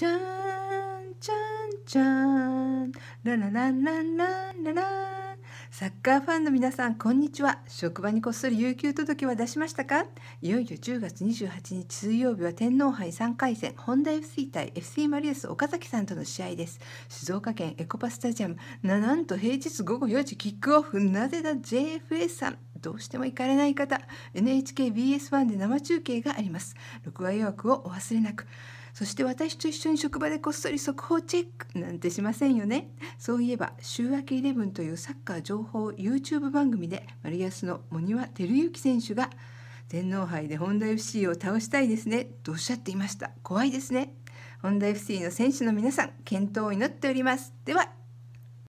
ちゃんちゃんちゃん。ララランランランララ。ンサッカーファンの皆さんこんにちは。職場にこっそり有給届は出しましたか？いよいよ10月28日水曜日は天皇杯3回戦ホンダ FC 対 FC マリアス岡崎さんとの試合です。静岡県エコパスタジアムななんと平日午後4時キックオフ。なぜだ？JFS さん。どうしても行かれない方 NHKBS1 で生中継があります。録画予約をお忘れなく。そして私と一緒に職場でこっそり速報チェックなんてしませんよね。そういえば週明けイレブンというサッカー情報 YouTube 番組でマリアスの茂庭照之選手が天皇杯でホンダ FC を倒したいですね。とおっしゃっていました。怖いですね。ホンダ FC の選手の皆さん健闘を祈っております。では